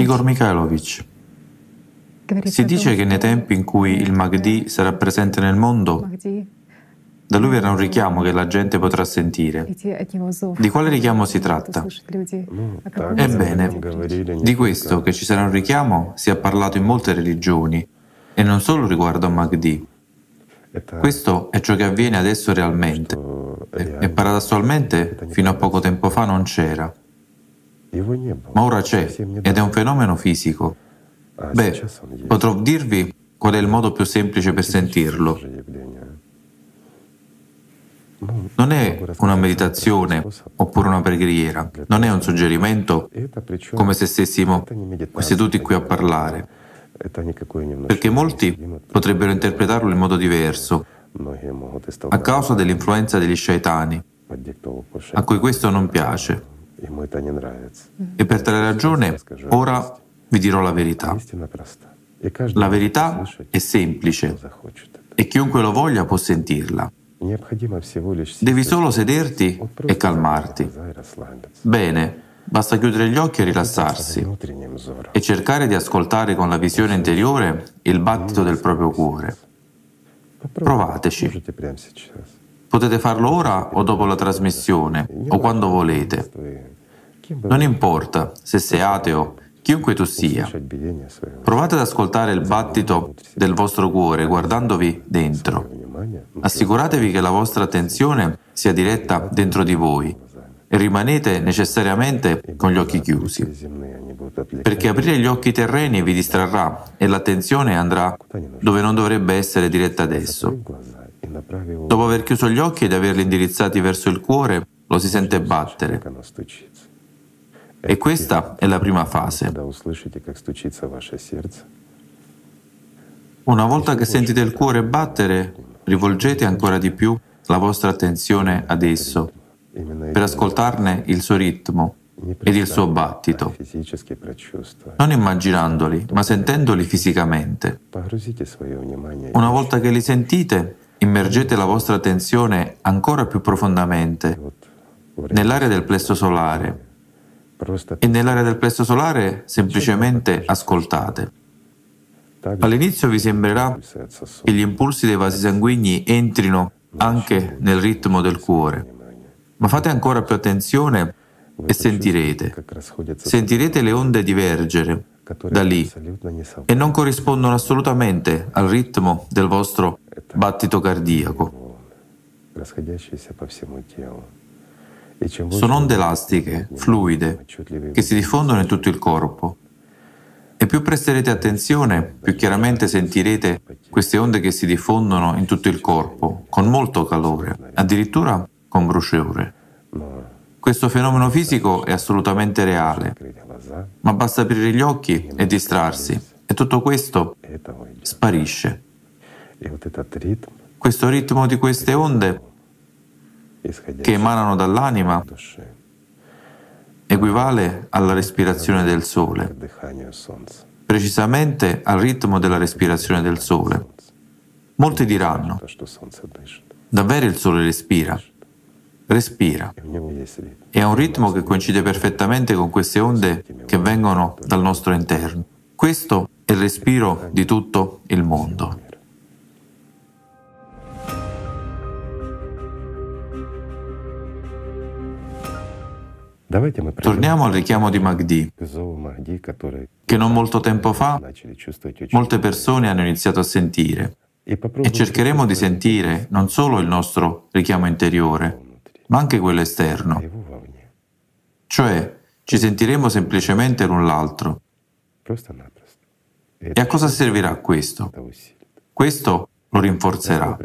Igor Mikhailovich, si dice che nei tempi in cui il Mahdi sarà presente nel mondo, da lui verrà un richiamo che la gente potrà sentire. Di quale richiamo si tratta? Ebbene, di questo che ci sarà un richiamo si è parlato in molte religioni, e non solo riguardo a Mahdi. Questo è ciò che avviene adesso realmente, e paradossalmente fino a poco tempo fa non c'era. Ma ora c'è, ed è un fenomeno fisico. Beh, potrò dirvi qual è il modo più semplice per sentirlo. Non è una meditazione oppure una preghiera, non è un suggerimento come se stessimo seduti qui a parlare, perché molti potrebbero interpretarlo in modo diverso, a causa dell'influenza degli shaitani, a cui questo non piace. E per tale ragione ora vi dirò la verità. La verità è semplice e chiunque lo voglia può sentirla. Devi solo sederti e calmarti. Bene, basta chiudere gli occhi e rilassarsi e cercare di ascoltare con la visione interiore il battito del proprio cuore. Provateci. Potete farlo ora o dopo la trasmissione o quando volete. Non importa se sei ateo chiunque tu sia. Provate ad ascoltare il battito del vostro cuore guardandovi dentro. Assicuratevi che la vostra attenzione sia diretta dentro di voi e rimanete necessariamente con gli occhi chiusi, perché aprire gli occhi terreni vi distrarrà e l'attenzione andrà dove non dovrebbe essere diretta adesso. Dopo aver chiuso gli occhi ed averli indirizzati verso il cuore, lo si sente battere. E questa è la prima fase. Una volta che sentite il cuore battere, rivolgete ancora di più la vostra attenzione ad esso per ascoltarne il suo ritmo ed il suo battito, non immaginandoli, ma sentendoli fisicamente. Una volta che li sentite, immergete la vostra attenzione ancora più profondamente nell'area del plesso solare. E nell'area del plesso solare semplicemente ascoltate. All'inizio vi sembrerà che gli impulsi dei vasi sanguigni entrino anche nel ritmo del cuore, ma fate ancora più attenzione e sentirete. Sentirete le onde divergere da lì e non corrispondono assolutamente al ritmo del vostro battito cardiaco. Sono onde elastiche, fluide, che si diffondono in tutto il corpo. E più presterete attenzione, più chiaramente sentirete queste onde che si diffondono in tutto il corpo, con molto calore, addirittura con bruciore. Questo fenomeno fisico è assolutamente reale, ma basta aprire gli occhi e distrarsi e tutto questo sparisce. Questo ritmo di queste onde che emanano dall'anima equivale alla respirazione del Sole, precisamente al ritmo della respirazione del Sole. Molti diranno, davvero il Sole respira? Respira. E ha un ritmo che coincide perfettamente con queste onde che vengono dal nostro interno. Questo è il respiro di tutto il mondo. Torniamo al richiamo di Mahdi, che non molto tempo fa molte persone hanno iniziato a sentire e cercheremo di sentire non solo il nostro richiamo interiore, ma anche quello esterno. Cioè, ci sentiremo semplicemente l'un l'altro. E a cosa servirà questo? Questo lo rinforzerà.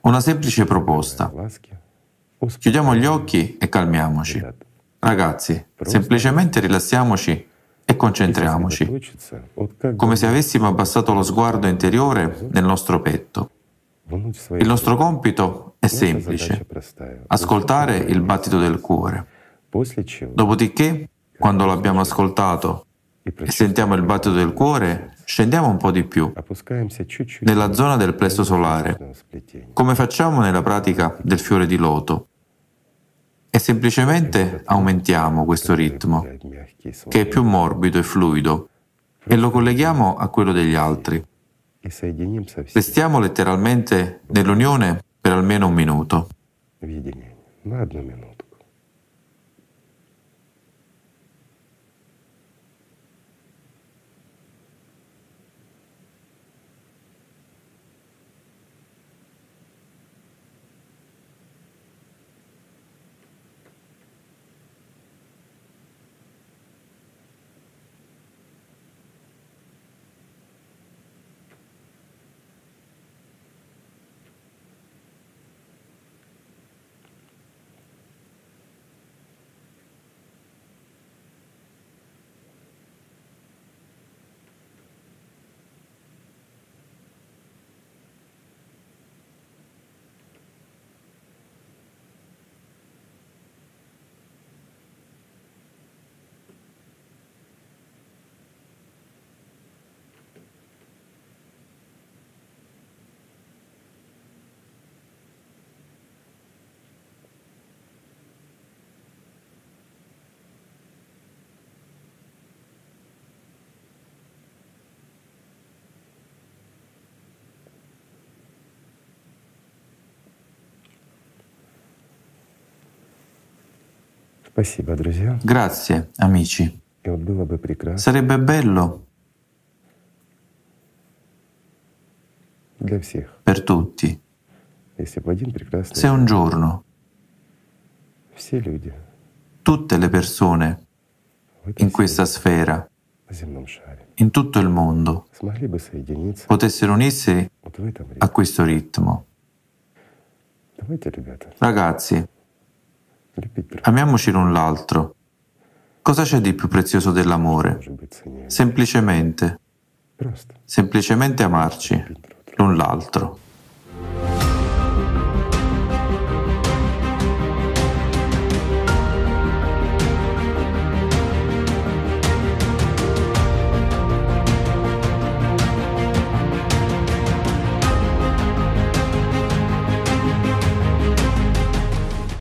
Una semplice proposta. Chiudiamo gli occhi e calmiamoci. Ragazzi, semplicemente rilassiamoci e concentriamoci, come se avessimo abbassato lo sguardo interiore nel nostro petto. Il nostro compito è semplice, ascoltare il battito del cuore. Dopodiché, quando l'abbiamo ascoltato e sentiamo il battito del cuore, scendiamo un po' di più, nella zona del plesso solare, come facciamo nella pratica del fiore di loto. e semplicemente aumentiamo questo ritmo, che è più morbido e fluido, e lo colleghiamo a quello degli altri. Restiamo letteralmente nell'unione per almeno un minuto. Grazie, amici. Sarebbe bello per tutti. Se un giorno tutte le persone in questa sfera, in tutto il mondo, potessero unirsi a questo ritmo. Ragazzi, Amiamoci l'un l'altro. Cosa c'è di più prezioso dell'amore? Semplicemente, semplicemente amarci l'un l'altro.